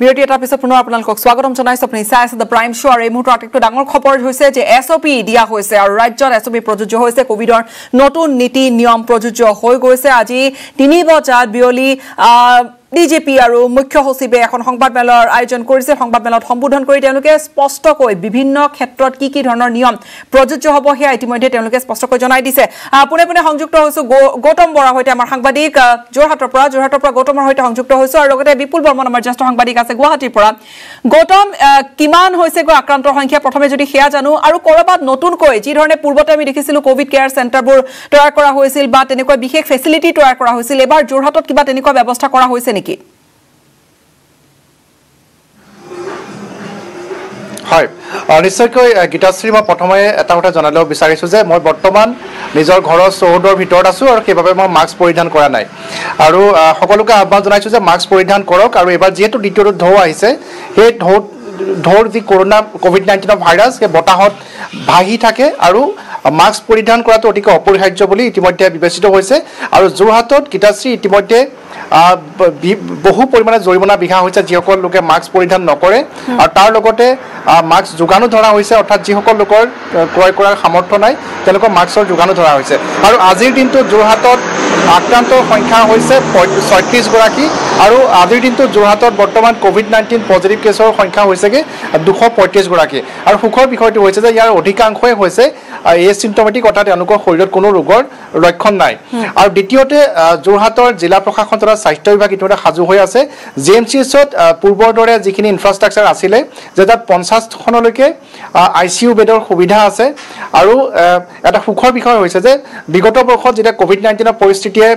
বিৰতি এটাৰ পিছত পুনৰ আপোনালোকক স্বাগতম জনাইছো আপুনি চাই আছে দ্য প্ৰাইম শ্ব' আৰু এই মুহূৰ্তৰ আটাইতকৈ ডাঙৰ খবৰ হৈছে যে এছ অ' পি দিয়া হৈছে আৰু ৰাজ্যত এছ অ' পি প্ৰযোজ্য হৈছে। কভিডৰ নতুন নীতি নিয়ম প্ৰযোজ্য হৈ গৈছে। আজি তিনি বজাত বিয়লি ডি জি পি আৰু মুখ্য সচিবে এখন সংবাদমেলৰ আয়োজন কৰিছে। সংবাদমেলত সম্বোধন কৰি তেওঁলোকে স্পষ্টকৈ বিভিন্ন ক্ষেত্ৰত কি কি ধৰণৰ নিয়ম প্ৰযোজ্য হ'ব সেয়া ইতিমধ্যে তেওঁলোকে স্পষ্টকৈ জনাই দিছে। পোনে পোনে সংযুক্ত হৈছো গৌতম বৰাৰ সৈতে আমাৰ সাংবাদিক যোৰহাটৰ পৰা যোৰহাটৰ পৰা গৌতমৰ সৈতে সংযুক্ত হৈছো আৰু লগতে বিপুল বৰ্মন আমাৰ জ্যেষ্ঠ সাংবাদিক আছে গুৱাহাটীৰ পৰা। গৌতম কিমান হৈছেগৈ আক্ৰান্তৰ সংখ্যা? প্ৰথমে যদি সেয়া জানো আৰু ক'ৰবাত নতুনকৈ যিধৰণে পূৰ্বতে আমি দেখিছিলো কভিড কেয়াৰ চেণ্টাৰবোৰ তৈয়াৰ কৰা হৈছিল বা তেনেকুৱা বিশেষ ফেচিলিটি তৈয়াৰ কৰা হৈছিল এইবাৰ যোৰহাটত কিবা তেনেকুৱা ব্যৱস্থা কৰা হৈছে নেকি? নেকি হয় নিশ্চয়কৈ গীতাশ্ৰী মই প্ৰথমে এটা কথা জনাই ল'ব বিচাৰিছোঁ যে মই বৰ্তমান নিজৰ ঘৰৰ চৌহদৰ ভিতৰত আছোঁ আৰু সেইবাবে মই মাস্ক পৰিধান কৰা নাই। আৰু সকলোকে আহ্বান জনাইছোঁ যে মাস্ক পৰিধান কৰক আৰু এইবাৰ যিহেতু দ্বিতীয়টো ঢৌ আহিছে সেই ঢৌ ঢৌৰ যি কৰোণা ক'ভিড নাইণ্টিনৰ ভাইৰাছ সেই বতাহত ভাহি থাকে আৰু মাস্ক পৰিধান কৰাটো অতিকৈ অপৰিহাৰ্য বুলি ইতিমধ্যে বিবেচিত হৈছে। আৰু যোৰহাটত গীতাশ্ৰী ইতিমধ্যে বহু পৰিমাণে জৰিমনা বিহা হৈছে যিসকল লোকে মাস্ক পৰিধান নকৰে। আৰু তাৰ লগতে মাস্ক যোগানো ধৰা হৈছে অৰ্থাৎ যিসকল লোকৰ ক্ৰয় কৰাৰ সামৰ্থ্য নাই তেওঁলোকৰ মাস্কৰ যোগানো ধৰা হৈছে। আৰু আজিৰ দিনটোত যোৰহাটত আক্ৰান্তৰ সংখ্যা হৈছে ছয়ত্ৰিছগৰাকী আৰু আজিৰ দিনটোত যোৰহাটত বৰ্তমান ক'ভিড নাইণ্টিন পজিটিভ কেছৰ সংখ্যা হৈছেগৈ দুশ পঁয়ত্ৰিছগৰাকী আৰু সুখৰ বিষয়টো হৈছে যে ইয়াৰ অধিকাংশই হৈছে এ চিমটমেটিক অৰ্থাৎ তেওঁলোকৰ শৰীৰত কোনো ৰোগৰ লক্ষণ নাই। আৰু দ্বিতীয়তে যোৰহাটৰ জিলা প্ৰশাসন তথা স্বাস্থ্য বিভাগ ইতিমধ্যে সাজু হৈ আছে। জি এম চি এইচত পূৰ্বৰ দৰে যিখিনি ইনফ্ৰাষ্ট্ৰাকচাৰ আছিলে যে তাত পঞ্চাছখনলৈকে আই চি ইউ বেডৰ সুবিধা আছে। আৰু এটা সুখৰ বিষয় হৈছে যে বিগত বৰ্ষত যেতিয়া ক'ভিড নাইণ্টিনৰ পৰিস্থিতিয়ে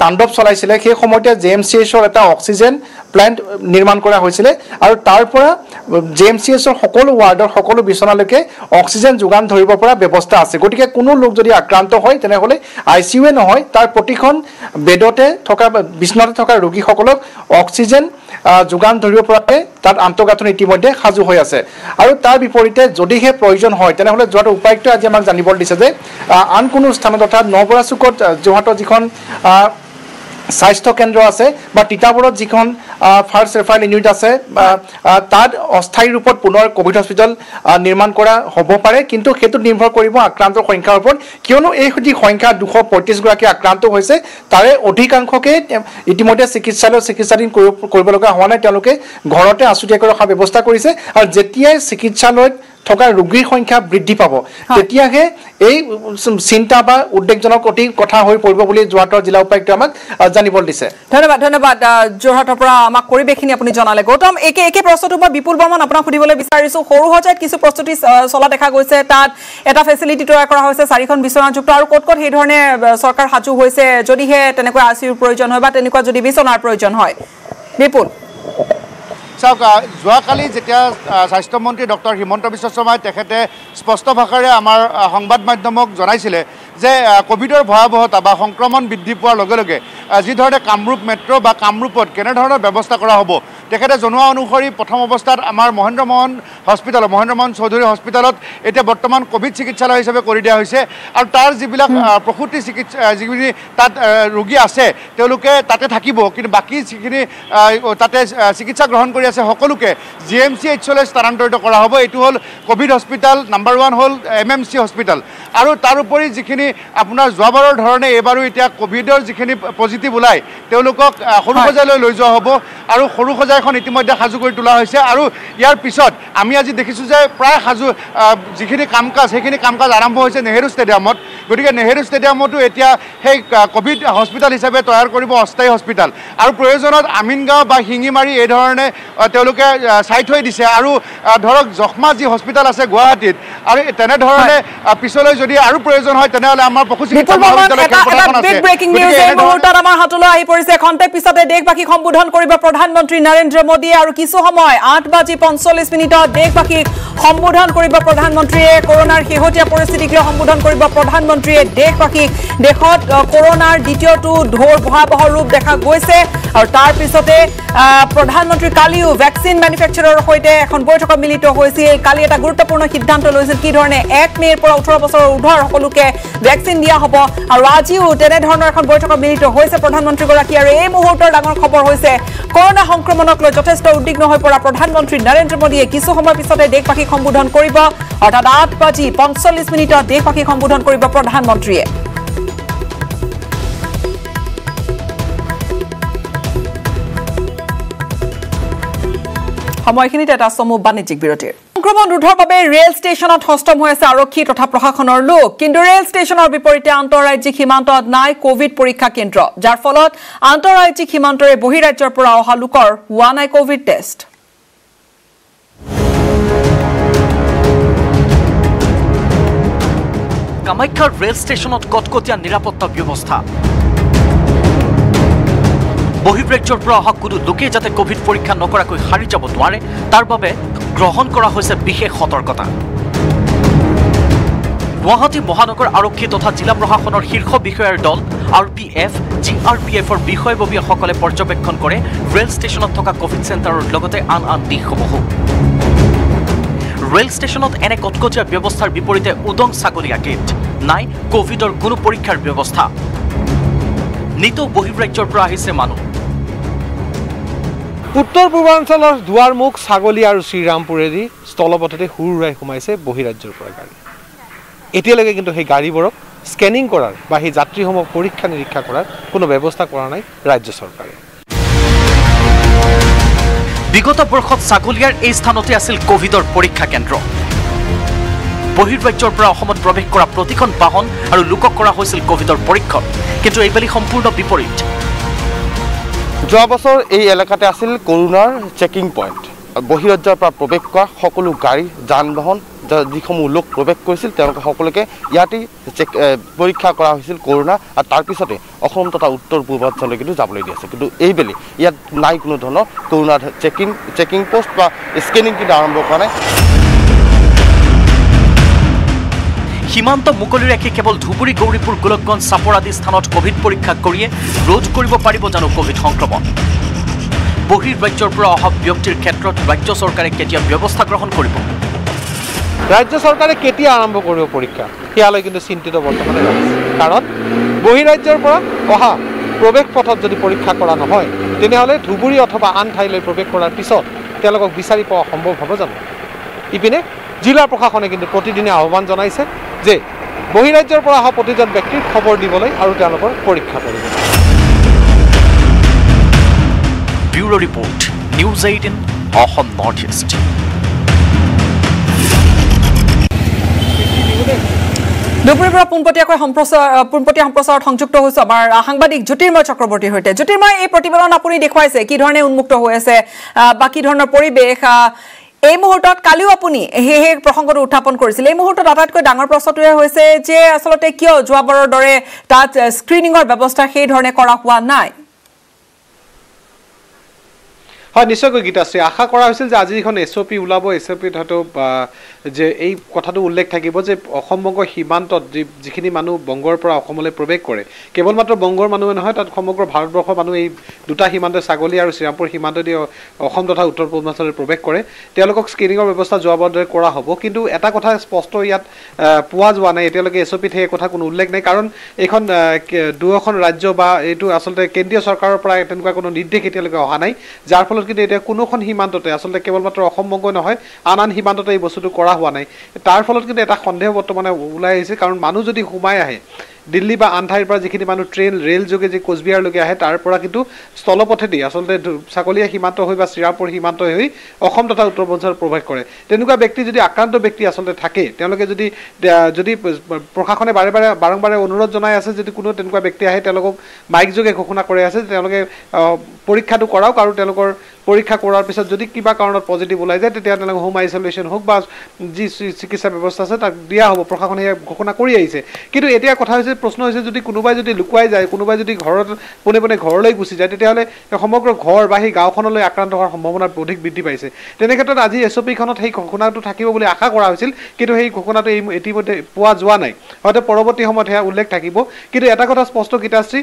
তাণ্ডৱ চলাইছিলে সেই সময়তে জে এম চি এইচৰ এটা অক্সিজেন প্লেণ্ট নিৰ্মাণ কৰা হৈছিলে আৰু তাৰ পৰা জে এম চি এছৰ সকলো ৱাৰ্ডৰ সকলো বিচনালৈকে অক্সিজেন যোগান ধৰিব পৰা ব্যৱস্থা আছে। গতিকে কোনো লোক যদি আক্ৰান্ত হয় তেনেহ'লে আই চি ইউৱে নহয় তাৰ প্ৰতিখন বেডতে থকা বিচনাতে থকা ৰোগীসকলক অক্সিজেন যোগান ধৰিব পৰাকৈ তাত আন্তঃগাঁথনি ইতিমধ্যে সাজু হৈ আছে। আৰু তাৰ বিপৰীতে যদিহে প্ৰয়োজন হয় তেনেহ'লে যোৱাটো উপায়ুক্ত আজি আমাক জানিবলৈ দিছে যে আন কোনো স্থানত অৰ্থাৎ নবৰা চুকত যোৰহাটৰ যিখন স্বাস্থ্য কেন্দ্ৰ আছে বা তিতাবৰত যিখন ফাৰ্ষ্ট ৰেফাৰেল ইউনিট আছে তাত অস্থায়ী ৰূপত পুনৰ ক'ভিড হস্পিটেল নিৰ্মাণ কৰা হ'ব পাৰে কিন্তু সেইটোত নিৰ্ভৰ কৰিব আক্ৰান্তৰ সংখ্যাৰ ওপৰত। কিয়নো এই যি সংখ্যা দুশ পঁয়ত্ৰিছগৰাকী আক্ৰান্ত হৈছে তাৰে অধিকাংশকে ইতিমধ্যে চিকিৎসালয়ত চিকিৎসাধীন কৰিব লগা হোৱা নাই তেওঁলোকে ঘৰতে আছুতীয়াকৈ ৰখাৰ ব্যৱস্থা কৰিছে আৰু যেতিয়াই চিকিৎসালয়ত থকা ৰোগীৰ সংখ্যা বৃদ্ধি পাব। তেতিয়াহে এই চিন্তা বা উদ্বেগজনক অতি কথা হৈ পৰিব বুলি যোৰহাটৰ জিলা উপায়ুক্তই আমাক জানিবলৈ দিছে। ধন্যবাদ ধন্যবাদ যোৰহাটৰ পৰা আমাক পৰিৱেশখিনি আপুনি জনালে। গৌতম একে একে প্ৰশ্নটো মই বিপুল বৰ্মন আপোনাক সুধিবলৈ বিচাৰিছোঁ। সৰু সজাইত কিছু প্ৰস্তুতি চলা দেখা গৈছে। তাত এটা ফেচিলিটি তৈয়াৰ কৰা হৈছে চাৰিখন বিচনাযুক্ত। আৰু ক'ত ক'ত সেইধৰণে চৰকাৰ সাজু হৈছে যদিহে তেনেকুৱা আই চি ইউৰ প্ৰয়োজন হয় বা তেনেকুৱা যদি বিচনাৰ প্ৰয়োজন হয়। বিপুল। চাওক যোৱাকালি যেতিয়া স্বাস্থ্যমন্ত্ৰী ডক্টৰ হিমন্ত বিশ্ব শৰ্মাই তেখেতে স্পষ্ট ভাষাৰে আমাৰ সংবাদ মাধ্যমক জনাইছিলে যে ক'ভিডৰ ভয়াৱহতা বা সংক্ৰমণ বৃদ্ধি পোৱাৰ লগে লগে যিধৰণে কামৰূপ মেট্ৰ' বা কামৰূপত কেনেধৰণৰ ব্যৱস্থা কৰা হ'ব তেখেতে জনোৱা অনুসৰি প্ৰথম অৱস্থাত আমাৰ মহেন্দ্ৰ মোহন হস্পিটেলত মহেন্দ্ৰ মোহন চৌধুৰী হস্পিটেলত এতিয়া বৰ্তমান ক'ভিড চিকিৎসালয় হিচাপে কৰি দিয়া হৈছে আৰু তাৰ যিবিলাক প্ৰসূতি চিকিৎসা যিখিনি তাত ৰোগী আছে তেওঁলোকে তাতে থাকিব কিন্তু বাকী যিখিনি তাতে চিকিৎসা গ্ৰহণ কৰি আছে সকলোকে জি এম চি এইচলৈ স্থানান্তৰিত কৰা হ'ব। এইটো হ'ল ক'ভিড হস্পিটেল নাম্বাৰ ওৱান হ'ল এম এম চি হস্পিটেল আৰু তাৰোপৰি যিখিনি আপোনাৰ যোৱাবাৰৰ ধৰণে এইবাৰো এতিয়া ক'ভিডৰ যিখিনি পজিটিভ ওলায় তেওঁলোকক সৰু সজাইলৈ লৈ যোৱা হ'ব আৰু সৰু সজাইখন ইতিমধ্যে সাজু কৰি তোলা হৈছে আৰু ইয়াৰ পিছত আমি আজি দেখিছোঁ যে প্ৰায় সাজু যিখিনি কাম কাজ সেইখিনি কাম কাজ আৰম্ভ হৈছে নেহেৰু ষ্টেডিয়ামত। গতিকে নেহেৰু ষ্টেডিয়ামতো এতিয়া সেই ক'ভিড হস্পিটেল হিচাপে তৈয়াৰ কৰিব অস্থায়ী হস্পিটেল আৰু প্ৰয়োজনত আমিনগাঁও বা শিঙিমাৰী এই ধৰণে তেওঁলোকে চাই থৈ দিছে। আৰু ধৰক জখমা যি হস্পিটেল আছে গুৱাহাটীত আৰু তেনেধৰণে পিছলৈ যদি আৰু প্ৰয়োজন হয় তেনেহ'লে আমাৰ পশু চিকিৎসা আমাৰ হাতলৈ আহি পৰিছে। খন্তেক পিছতে দেশবাসীক সম্বোধন কৰিব প্ৰধানমন্ত্ৰী নৰেন্দ্ৰ মোদীয়ে। আৰু কিছু সময় আঠ বাজি পঞ্চল্লিছ মিনিটত দেশবাসীক সম্বোধন কৰিব প্ৰধানমন্ত্ৰীয়ে। কৰোণাৰ শেহতীয়া পৰিস্থিতিক লৈ সম্বোধন কৰিব প্ৰধানমন্ত্ৰী। প্ৰধানমন্ত্ৰীয়ে দেশবাসীক দেশত কৰোণাৰ দ্বিতীয়টো ঢৌৰ ভয়াৱহ ৰূপ দেখা গৈছে আৰু তাৰ পিছতে আহ, প্ৰধানমন্ত্ৰী কালিও ভেকচিন মেনুফেকচাৰৰ সৈতে এখন বৈঠকত মিলিত হৈছিল। কালি এটা গুৰুত্বপূৰ্ণ সিদ্ধান্ত লৈছিল। কি ধৰণে? এক মে'ৰ পৰা ওঠৰ বছৰৰ ঊৰ্ধৰ সকলোকে ভেকচিন দিয়া হ'ব। আৰু আজিও তেনেধৰণৰ এখন বৈঠকত মিলিত হৈছে প্ৰধানমন্ত্ৰীগৰাকী। আৰু এই মুহূৰ্তৰ ডাঙৰ খবৰ হৈছে কৰোণা সংক্ৰমণক লৈ যথেষ্ট উদ্বিগ্ন হৈ পৰা প্ৰধানমন্ত্ৰী নৰেন্দ্ৰ মোদীয়ে কিছু সময় পিছতে দেশবাসীক সম্বোধন কৰিব। অৰ্থাৎ আঠ বাজি পঞ্চল্লিছ মিনিটত দেশবাসীক সম্বোধন কৰিব প্ৰধানমন্ত্ৰীয়ে সময়খিনিত এটা চমু বাণিজ্যিক বিৰতিৰ সংক্ৰমণ ৰোধৰ বাবে ৰেল ষ্টেচনত হস্তম হৈ আছে আৰক্ষী তথা প্ৰশাসনৰ লোক। কিন্তু ৰেল ষ্টেচনৰ বিপৰীতে আন্তঃৰাজ্যিক সীমান্তত নাই কভিড পৰীক্ষা কেন্দ্ৰ। যাৰ ফলত আন্তঃৰাজ্যিক সীমান্তৰে বহিৰাজ্যৰ পৰা অহা লোকৰ হোৱা নাই কভিড টেষ্ট। কামাখ্যাৰ ৰেল ষ্টেচনত কটকটীয়া নিৰাপত্তা ব্যৱস্থা। বহিৰ্ৰাজ্যৰ পৰা অহা কোনো লোকেই যাতে কভিড পৰীক্ষা নকৰাকৈ সাৰি যাব নোৱাৰে তাৰ বাবে গ্ৰহণ কৰা হৈছে বিশেষ সতৰ্কতা। গুৱাহাটী মহানগৰ আৰক্ষী তথা জিলা প্ৰশাসনৰ শীৰ্ষ বিষয়াৰ দল R P F G R P এফৰ বিষয়ববীয়াসকলে পৰ্যবেক্ষণ কৰে ৰেল ষ্টেচনত থকা কভিড চেণ্টাৰৰ লগতে আন আন দিশসমূহো। ৰেল ষ্টেচনত এনে কটকটীয়া ব্যৱস্থাৰ বিপৰীতে উদং ছাগলীয়া গেট। নাই কভিডৰ কোনো পৰীক্ষাৰ ব্যৱস্থা। নিতৌ বহিৰ্ৰাজ্যৰ পৰা আহিছে মানুহ। উত্তৰ পূৰ্বাঞ্চলৰ দুৱাৰমুখ ছাগলী আৰু শ্ৰীৰামপুৰেদি স্থলপথতে হুৰুৰাই সোমাইছে বহিৰাজ্যৰ পৰা গাড়ী। এতিয়ালৈকে কিন্তু সেই গাড়ীবোৰক স্কেনিং কৰাৰ বা সেই যাত্ৰীসমূহক পৰীক্ষা নিৰীক্ষা কৰাৰ কোনো ব্যৱস্থা কৰা নাই ৰাজ্য চৰকাৰে। বিগত বৰ্ষত ছাগলীয়াৰ এই স্থানতে আছিল কভিডৰ পৰীক্ষা কেন্দ্ৰ। বহিৰ্ৰাজ্যৰ পৰা অসমত প্ৰৱেশ কৰা প্ৰতিখন বাহন আৰু লোকক কৰা হৈছিল কভিডৰ পৰীক্ষণ। কিন্তু এইবেলি সম্পূৰ্ণ বিপৰীত। যোৱা বছৰ এই এলেকাতে আছিল কৰোণাৰ চেকিং পইণ্ট। বহিৰাজ্যৰ পৰা প্ৰৱেশ কৰা সকলো গাড়ী যান বাহন যিসমূহ লোক প্ৰৱেশ কৰিছিল তেওঁলোকে সকলোকে ইয়াতেই চেক পৰীক্ষা কৰা হৈছিল কৰোণা আৰু তাৰপিছতে অসম তথা উত্তৰ পূৰ্বাঞ্চললৈ কিন্তু যাবলৈ দি আছে। কিন্তু এইবেলি ইয়াত নাই কোনো ধৰণৰ কৰোণাৰ চেকিং চেকিং পোষ্ট বা স্কেনিং কিন্তু আৰম্ভ কৰা নাই। সীমান্ত মুকলি ৰাখি কেৱল ধুবুৰী গৌৰীপুৰ গোলকগঞ্জ চাপৰ আদি স্থানত কভিড পৰীক্ষা কৰিয়ে ৰোধ কৰিব পাৰিব জানো কভিড সংক্ৰমণ? বহিৰ্ৰাজ্যৰ পৰা অহা ব্যক্তিৰ ক্ষেত্ৰত ৰাজ্য চৰকাৰে কেতিয়া ব্যৱস্থা গ্ৰহণ কৰিব? ৰাজ্য চৰকাৰে কেতিয়া আৰম্ভ কৰিব পৰীক্ষা? সেয়ালৈ কিন্তু চিন্তিত বৰ্তমানে কাৰণ বহিৰাজ্যৰ পৰা অহা প্ৰৱেশ পথত যদি পৰীক্ষা কৰা নহয় তেনেহ'লে ধুবুৰী অথবা আন ঠাইলৈ প্ৰৱেশ কৰাৰ পিছত তেওঁলোকক বিচাৰি পোৱা সম্ভৱ হ'ব জানো? ইপিনে জিলা প্ৰশাসনে কিন্তু প্ৰতিদিনে আহ্বান জনাইছে যে বহিৰাজ্যৰ পৰা অহা প্ৰতিজন ব্যক্তিৰ খবৰ দিবলৈ আৰু তেওঁলোকৰ পৰীক্ষা কৰিবলৈ bureau' report news eighteen Assam north east. দুপৰীয়াৰ পৰা পোনপটীয়াকৈ সম্প্ৰচাৰ পোনপটীয়া সম্প্ৰচাৰত সংযুক্ত হৈছো আমাৰ সাংবাদিক জ্যোতিৰ্ময় চক্ৰৱৰ্তীৰ সৈতে। জ্যোতিৰ্ময় এই প্ৰতিবেদন আপুনি দেখুৱাইছে কি ধৰণে উন্মুক্ত হৈ আছে বা কি ধৰণৰ পৰিৱেশ এই মুহূৰ্তত কালিও আপুনি সেই সেই প্ৰসংগটো উত্থাপন কৰিছিল। এই মুহূৰ্তত আটাইতকৈ ডাঙৰ প্ৰশ্নটোৱে হৈছে যে আচলতে কিয় যোৱাবাৰৰ দৰে তাত স্ক্ৰিনিঙৰ ব্যৱস্থা সেই ধৰণে কৰা হোৱা নাই? হয় নিশ্চয়কৈ গীতাশ্ৰী। আশা কৰা হৈছিল যে আজি যিখন এছ অ' পি ওলাব এছ অ' পিত হয়তো যে এই কথাটো উল্লেখ থাকিব যে অসম বংগ সীমান্তত যি যিখিনি মানুহ বংগৰ পৰা অসমলৈ প্ৰৱেশ কৰে কেৱল মাত্ৰ বংগৰ মানুহে নহয় তাত সমগ্ৰ ভাৰতবৰ্ষৰ মানুহ এই দুটা সীমান্ত ছাগলী আৰু শ্ৰীৰামপুৰ সীমান্তদি অসম তথা উত্তৰ পূৰ্বাঞ্চললৈ প্ৰৱেশ কৰে। তেওঁলোকক স্ক্ৰিনিঙৰ ব্যৱস্থা যোৱাবাৰ দৰে কৰা হ'ব কিন্তু এটা কথা স্পষ্ট ইয়াত পোৱা যোৱা নাই এতিয়ালৈকে এছ অ' পিত সেই কথা কোনো উল্লেখ নাই কাৰণ এইখন দুয়োখন ৰাজ্য বা এইটো আচলতে কেন্দ্ৰীয় চৰকাৰৰ পৰা তেনেকুৱা কোনো নিৰ্দেশ এতিয়ালৈকে অহা নাই যাৰ ফলত কিন্তু এতিয়া কোনোখন সীমান্ততে আচলতে কেৱল মাত্ৰ অসম বংগই নহয় আন আন সীমান্ততে এই বস্তুটো কৰা হোৱা নাই। তাৰ ফলত কিন্তু এটা সন্দেহ বৰ্তমানে ওলাই আহিছে কাৰণ মানুহ যদি সোমাই আহে দিল্লী বা আন ঠাইৰ পৰা যিখিনি মানুহ ট্ৰেইন ৰেল যোগে যি কোচবিহাৰলৈকে আহে তাৰ পৰা কিন্তু স্থলপথেদি আচলতে চাকলীয়া সীমান্ত হৈ বা শ্ৰীৰামপুৰ সীমান্ত হৈ অসম তথা উত্তৰ পূৰ্বাঞ্চলত প্ৰৱেশ কৰে। তেনেকুৱা ব্যক্তি যদি আক্ৰান্ত ব্যক্তি আচলতে থাকে তেওঁলোকে যদি যদি প্ৰশাসনে বাৰে বাৰে বাৰম্বাৰে অনুৰোধ জনাই আছে যদি কোনো তেনেকুৱা ব্যক্তি আহে তেওঁলোকক মাইক যোগে ঘোষণা কৰি আছে তেওঁলোকে পৰীক্ষাটো কৰাওক আৰু তেওঁলোকৰ পৰীক্ষা কৰাৰ পিছত যদি কিবা কাৰণত পজিটিভ ওলাই যায় তেতিয়া তেওঁলোকে হোম আইচলেশ্যন হওক বা যি চিকিৎসা ব্যৱস্থা আছে তাক দিয়া হ'ব। প্ৰশাসনে ঘোষণা কৰি আহিছে। কিন্তু এতিয়া কথা হৈছে প্ৰশ্ন হৈছে যদি কোনোবাই যদি লুকুৱাই যায় কোনোবাই যদি ঘৰত পোনে পোনে ঘৰলৈ গুচি যায় তেতিয়াহ'লে সমগ্ৰ ঘৰ বা সেই গাঁওখনলৈ আক্ৰান্ত হোৱাৰ সম্ভাৱনা অধিক বৃদ্ধি পাইছে। তেনে ক্ষেত্ৰত আজি এছ অ' পিখনত সেই ঘোষণাটো থাকিব বুলি আশা কৰা হৈছিল কিন্তু সেই ঘোষণাটো এই ইতিমধ্যে পোৱা যোৱা নাই। হয়তো পৰৱৰ্তী সময়ত সেয়া উল্লেখ থাকিব। কিন্তু এটা কথা স্পষ্ট গীতাশ্ৰী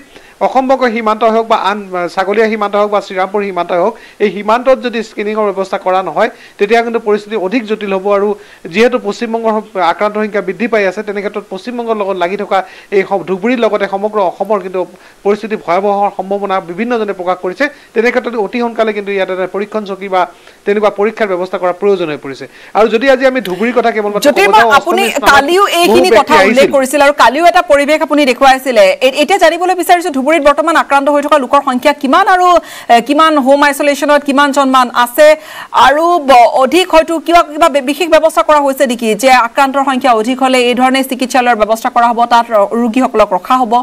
অসম্ভৱক সীমান্ত হওক বা আন ছাগলীয়া সীমান্ত হওক বা শ্ৰীৰামপুৰ সীমান্ত হওক এই সীমান্তত যদি স্ক্ৰিনিঙৰ ব্যৱস্থা কৰা নহয় তেতিয়া কিন্তু পৰিস্থিতি অধিক জটিল হ'ব আৰু যিহেতু পশ্চিমবংগৰ আক্ৰান্তৰ সংখ্যা বৃদ্ধি পাই আছে তেনে ক্ষেত্ৰত পশ্চিমবংগৰ লগত লাগি থকা এই ধুবুৰীৰ লগতে সমগ্ৰ অসমৰ কিন্তু পৰিস্থিতি ভয়াৱহ হোৱাৰ সম্ভাৱনা বিভিন্নজনে প্ৰকাশ কৰিছে। তেনে ক্ষেত্ৰত অতি সোনকালে কিন্তু ইয়াত এটা পৰীক্ষণ চকী বা তেনেকুৱা পৰীক্ষাৰ ব্যৱস্থা কৰাৰ প্ৰয়োজন হৈ পৰিছে। আৰু যদি আজি আমি ধুবুৰীৰ কথা কেৱল আপুনি কালিও এইখিনি কথা উল্লেখ। কৰিছিল আৰু কালিও এটা পৰিৱেশ আপুনি দেখুৱাইছিলে। এতিয়া জানিবলৈ বিচাৰিছো ধুবুৰীত বৰ্তমান আক্ৰান্ত হৈ থকা লোকৰ সংখ্যা কিমান আৰু কিমান হোম আইচলেশ্যনত কিমানজন মান আছে আৰু অধিক হয়তো কিবা কিবা বিশেষ ব্যৱস্থা কৰা হৈছে নেকি? যে আক্ৰান্তৰ সংখ্যা অধিক হ'লে এই ধৰণে চিকিৎসালয়ৰ ব্যৱস্থা কৰা হ'ব তাত ৰোগীসকলক ৰখা হ'ব?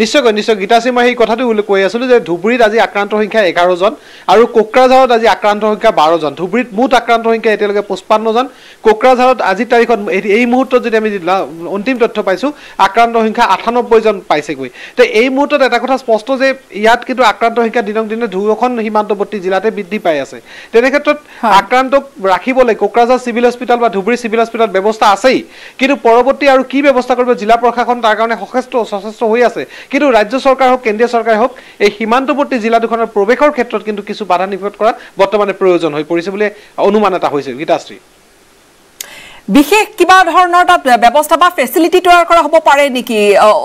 নিশ্চয়কৈ নিশ্চয় গীতাশ্ৰী মই সেই কথাটো কৈ আছিলোঁ যে ধুবুৰীত আজি আক্ৰান্তৰ সংখ্যা এঘাৰজন আৰু কোকৰাঝাৰত আজি আক্ৰান্তৰ সংখ্যা বাৰজন। ধুবুৰীত মুঠ আক্ৰান্তৰ সংখ্যা এতিয়ালৈকে পঁচপন্নজন। কোকৰাঝাৰত আজিৰ তাৰিখত এই- মুহূৰ্তত যদি আমি অন্তিম তথ্য পাইছোঁ আক্ৰান্তৰ সংখ্যা আঠানব্বৈজন পাইছেগৈ। তো এই মুহূৰ্তত এটা কথা স্পষ্ট যে ইয়াত কিন্তু আক্ৰান্তৰ সংখ্যা দিনক দিনে দুয়োখন সীমান্তৱৰ্তী জিলাতে বৃদ্ধি পাই আছে। তেনে ক্ষেত্ৰত আক্ৰান্তক ৰাখিবলৈ কোকৰাঝাৰ চিভিল হস্পিটেল বা ধুবুৰী চিভিল হস্পিটেল ব্যৱস্থা আছেই। কিন্তু পৰৱৰ্তী আৰু কি ব্যৱস্থা কৰিব জিলা প্ৰশাসন তাৰ কাৰণে সচেষ্ট সচেষ্ট হৈ আছে কিন্তু ৰাজ্য চৰকাৰ হওক কেন্দ্ৰীয় চৰকাৰে হওক এই সীমান্তৱৰ্তী জিলা দুখনৰ প্ৰৱেশৰ ক্ষেত্ৰত কিন্তু কিছু বাধা নিষেধ কৰাত বৰ্তমানে প্ৰয়োজন হৈ পৰিছে বুলি অনুমান এটা হৈছে গীতাশ্ৰী বিশেষ কিবা ধৰণৰ তাত ব্যৱস্থা বা ফেচিলিটি তৈয়াৰ কৰা হ'ব পাৰে নেকি?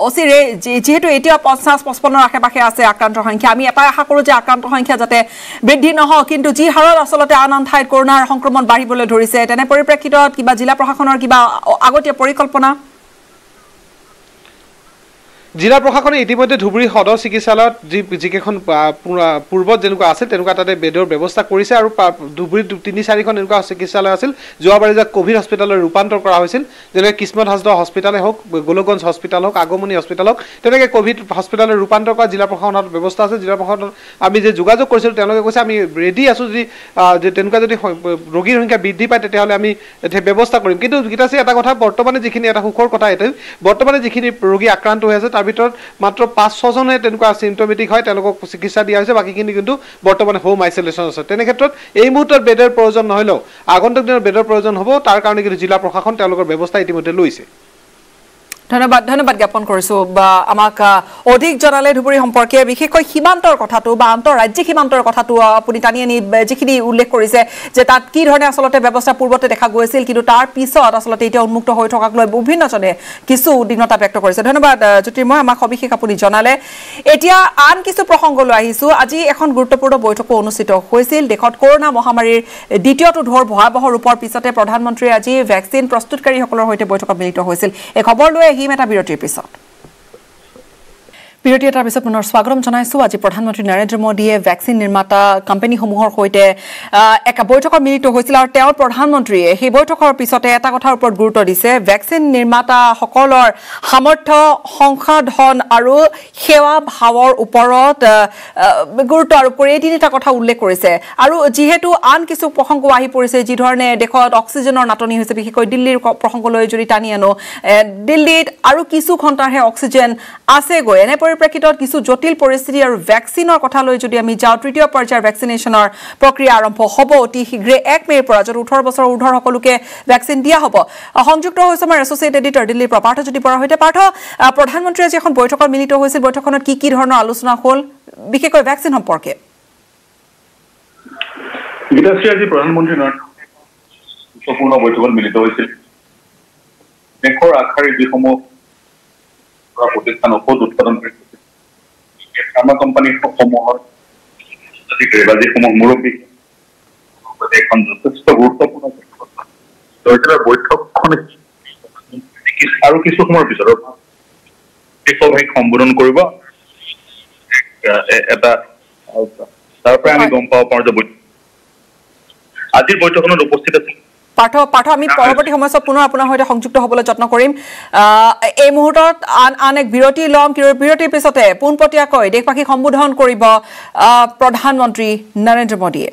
অচিৰে যিহেতু এতিয়া পঞ্চাছ পঁচপন্নৰ আশে পাশে আছে আক্ৰান্তৰ সংখ্যা। আমি এটাই আশা কৰোঁ যে আক্ৰান্তৰ সংখ্যা যাতে বৃদ্ধি নহওক। কিন্তু যি হাৰত আচলতে আন আন ঠাইত কৰোণাৰ সংক্ৰমণ বাঢ়িবলৈ ধৰিছে তেনে পৰিপ্ৰেক্ষিতত কিবা জিলা প্ৰশাসনৰ কিবা আগতীয়া পৰিকল্পনা? জিলা প্ৰশাসনে ইতিমধ্যে ধুবুৰী সদৰ চিকিৎসালয়ত যি যিকেইখন পূৰ্বত যেনেকুৱা আছিল তেনেকুৱা তাতে বেডৰ ব্যৱস্থা কৰিছে আৰু ধুবুৰীত তিনি চাৰিখন এনেকুৱা চিকিৎসালয় আছিল। যোৱাবাৰে যে ক'ভিড হস্পিটেললৈ ৰূপান্তৰ কৰা হৈছিল যেনেকৈ কিস্মত হাজদা হস্পিটালে হওক গোলকগঞ্জ হস্পিটাল হওক আগমনি হস্পিটাল হওক তেনেকৈ ক'ভিড হস্পিটাললৈ ৰূপান্তৰ কৰা জিলা প্ৰশাসনৰ ব্যৱস্থা আছে। জিলা প্ৰশাসনত আমি যে যোগাযোগ কৰিছিলোঁ তেওঁলোকে কৈছে আমি ৰেডি আছোঁ যদি তেনেকুৱা যদি ৰোগীৰ সংখ্যা বৃদ্ধি পায় তেতিয়াহ'লে আমি ব্যৱস্থা কৰিম। কিন্তু গীতাশ্ৰী এটা কথা বৰ্তমানে যিখিনি এটা সুখৰ কথা এইটো বৰ্তমানে যিখিনি ৰোগী আক্ৰান্ত হৈ আছে তাৰ ভিতৰত মাত্ৰ পাঁচ ছজনহে তেনেকুৱা চিমটমেটিক হয় তেওঁলোকক চিকিৎসা দিয়া হৈছে বাকীখিনি কিন্তু বৰ্তমানে হোম আইচলেশ্যন আছে। তেনে ক্ষেত্ৰত এই মুহূৰ্তত বেডৰ প্ৰয়োজন নহ'লেও আগন্তুক দিনত বেডৰ প্ৰয়োজন হ'ব তাৰ কাৰণে কিন্তু জিলা প্ৰশাসন তেওঁলোকৰ ব্যৱস্থা ইতিমধ্যে লৈছে। ধন্যবাদ ধন্যবাদ জ্ঞাপন কৰিছো। বা আমাক অধিক জনালে ধুবুৰী সম্পৰ্কে বিশেষকৈ সীমান্তৰ কথাটো বা আন্তঃৰাজ্যিক সীমান্তৰ কথাটো আপুনি টানি আনি যিখিনি উল্লেখ কৰিছে যে তাত কি ধৰণে আচলতে ব্যৱস্থা পূৰ্বতে দেখা গৈছিল কিন্তু তাৰ পিছত আচলতে এতিয়া উন্মুক্ত হৈ থকাক লৈ বিভিন্নজনে কিছু উদ্বিগ্নতা ব্যক্ত কৰিছে। ধন্যবাদ জ্যোতিৰ্ময় আমাক সবিশেষ আপুনি জনালে। এতিয়া আন কিছু প্ৰসংগলৈ আহিছো। আজি এখন গুৰুত্বপূৰ্ণ বৈঠকো অনুষ্ঠিত হৈছিল। দেশত কৰোণা মহামাৰীৰ দ্বিতীয়টো ঢৌৰ ভয়াৱহ ৰূপৰ পিছতে প্ৰধানমন্ত্ৰীয়ে আজি ভেকচিন প্ৰস্তুতকাৰীসকলৰ সৈতে বৈঠকত মিলিত হৈছিল। এই খবৰ লৈ আহিম এটা বিৰতিৰ পিছত। বিৰতি এটাৰ পিছত পুনৰ স্বাগতম জনাইছো। আজি প্ৰধানমন্ত্ৰী নৰেন্দ্ৰ মোদীয়ে ভেকচিন নিৰ্মাতা কোম্পানীসমূহৰ সৈতে এক বৈঠকত মিলিত হৈছিল আৰু তেওঁ প্ৰধানমন্ত্ৰীয়ে সেই বৈঠকৰ পিছতে এটা কথাৰ ওপৰত গুৰুত্ব দিছে। ভেকচিন নিৰ্মাতাসকলৰ সামৰ্থ্য সংসাধন আৰু সেৱা ভাৱৰ ওপৰত গুৰুত্ব আৰোপ কৰি এই তিনিটা কথা উল্লেখ কৰিছে। আৰু যিহেতু আন কিছু প্ৰসংগ আহি পৰিছে যি ধৰণে দেশত অক্সিজেনৰ নাটনি হৈছে বিশেষকৈ দিল্লীৰ প্ৰসংগলৈ যদি টানি আনো দিল্লীত আৰু কিছু ঘণ্টাৰহে অক্সিজেন আছেগৈ। এনে পৰিপ্ৰেক্ষিতত কিছু জটিল পৰিস্থিতি আৰু ভেকচিনৰ কথালৈ যদি আমি যাওঁ তৃতীয় পৰ্যায়ৰ ভেকচিনেশ্যনৰ প্ৰক্ৰিয়া আৰম্ভ হ'ব অতি শীঘ্ৰে এক মে'ৰ পৰা য'ত ওঠৰ বছৰ ঊৰ্ধৰ সকলোকে ভেকচিন দিয়া হ'ব। সংযুক্ত হৈছে আমাৰ এছ'চিয়েট এডিটৰ দিল্লীৰ পৰা পাৰ্থজ্যোতি বৰাৰ সৈতে। পাৰ্থ আহ, প্ৰধানমন্ত্ৰীয়ে আজি এখন বৈঠকত মিলিত হৈছিল। বৈঠকখনত কি কি ধৰণৰ আলোচনা হ'ল? বিশেষকৈ ভেকচিন সম্পৰ্কে। গীতাশ্ৰী আজি মোদীয়ে গুৰুত্বপূৰ্ণ বৈঠকত মিলিত হৈছিল। দেশৰ আগশাৰীৰ যিসমূহ পৰা প্ৰতিষ্ঠান ঔষধ উৎপাদন কৰি ফাৰ্মা কোম্পানীসমূহৰ বা যিসমূহ মুৰব্বী সৈতে এখন যথেষ্ট গুৰুত্বপূৰ্ণ বৈঠক বৈঠকখন আৰু কিছু সময়ৰ পিছত কৃষক সম্বোধন কৰিব। এটা তাৰ পৰাই আমি গম পাব পাৰোঁ যে আজিৰ বৈঠকখনত উপস্থিত আছিল পাৰ্থ পাৰ্থ আমি পৰৱৰ্তী সময়ছোৱাত পুনৰ আপোনাৰ সৈতে সংযুক্ত হ'বলৈ যত্ন কৰিম। এই মুহূৰ্তত আন আন এক বিৰতি ল'ম বিৰতিৰ পিছতে পোনপটীয়াকৈ দেশবাসীক সম্বোধন কৰিব প্ৰধানমন্ত্ৰী নৰেন্দ্ৰ মোদীয়ে।